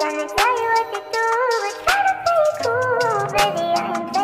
Gonna tell you what to do, but try to play cool, baby. I ain't